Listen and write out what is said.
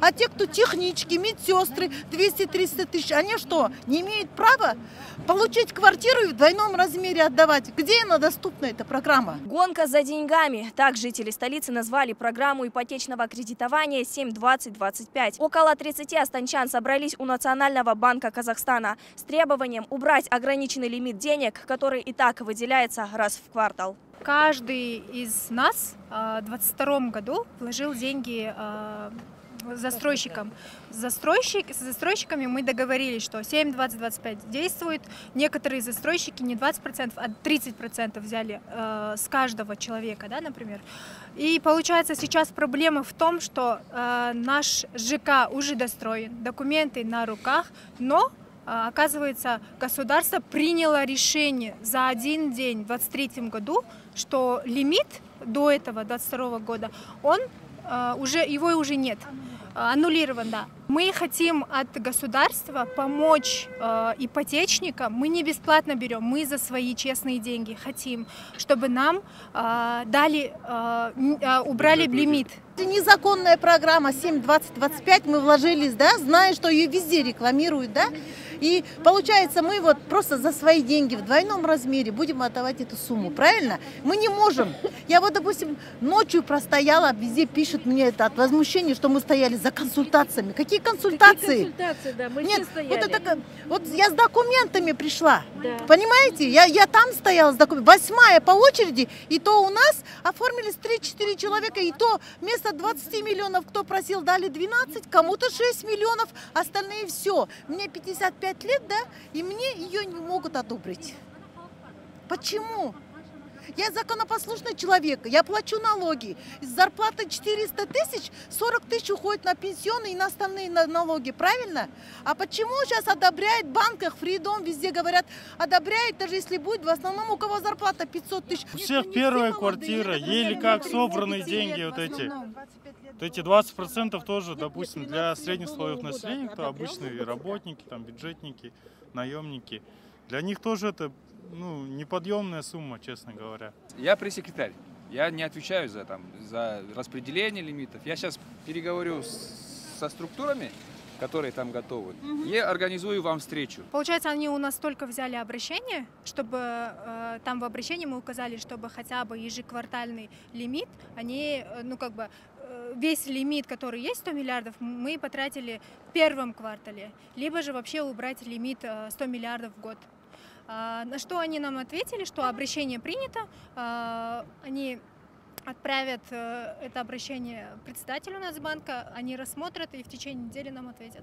А те, кто технички, медсестры, 200-300 тысяч, они что, не имеют права получить квартиру и в двойном размере отдавать? Где она доступна, эта программа? Гонка за деньгами. Так жители столицы назвали программу ипотечного кредитования 7-20-25. Около 30 астанчан собрались у Национального банка Казахстана с требованием убрать ограниченный лимит денег, который и так выделяется раз в квартал. Каждый из нас а, в 2022 году вложил деньги а, застройщикам. Застройщик, с застройщиками мы договорились, что 7, 20, 25 действует. Некоторые застройщики не 20%, а 30% взяли э, с каждого человека, да, например. И получается сейчас проблема в том, что э, наш ЖК уже достроен, документы на руках, но Оказывается, государство приняло решение за один день в 2023 году, что лимит до этого, 2022 года, он уже, его уже нет аннулирован, да. Мы хотим от государства помочь э, ипотечникам. Мы не бесплатно берем, мы за свои честные деньги хотим, чтобы нам э, дали, э, э убрали лимит. Это незаконная программа 7.20.25, мы вложились, да, зная, что ее везде рекламируют, да. И получается, мы вот просто за свои деньги в двойном размере будем отдавать эту сумму, правильно? Мы не можем. Я вот, допустим, ночью простояла, везде пишут мне это от возмущения, что мы стояли за консультациями. Какие консультации? Какие консультации, да, мы Нет, стояли. Вот, это, вот я с документами пришла, да. понимаете? Я, я там стояла с документами. Восьмая по очереди, и то у нас оформились 3-4 человека, и то вместо 20 миллионов, кто просил, дали 12, кому-то 6 миллионов, остальные все. Мне 55 5 лет, да, и мне ее не могут одобрить. Почему? Я законопослушный человек, я плачу налоги. Из зарплаты 400 тысяч, 40 тысяч уходит на пенсионные и на остальные налоги, правильно? А почему сейчас одобряет в банках, фридом, везде говорят, одобряет, даже если будет, в основном у кого зарплата 500 тысяч. У всех первая квартира, еле как собраны деньги вот эти. Вот эти 20% тоже, допустим, для средних слоев населения, кто обычные работники, там, бюджетники, наемники, для них тоже это ну, неподъемная сумма, честно говоря. Я пресс-секретарь. Я не отвечаю за, там, за распределение лимитов. Я сейчас переговорю с, со структурами, которые там готовы, угу. и организую вам встречу. Получается, они у нас только взяли обращение, чтобы э, там в обращении мы указали, чтобы хотя бы ежеквартальный лимит, они, э, ну как бы, э, весь лимит, который есть, 100 миллиардов, мы потратили в первом квартале, либо же вообще убрать лимит 100 миллиардов в год. А, на что они нам ответили, что обращение принято, а, они отправят э, это обращение председателю Нацбанка, они рассмотрят и в течение недели нам ответят.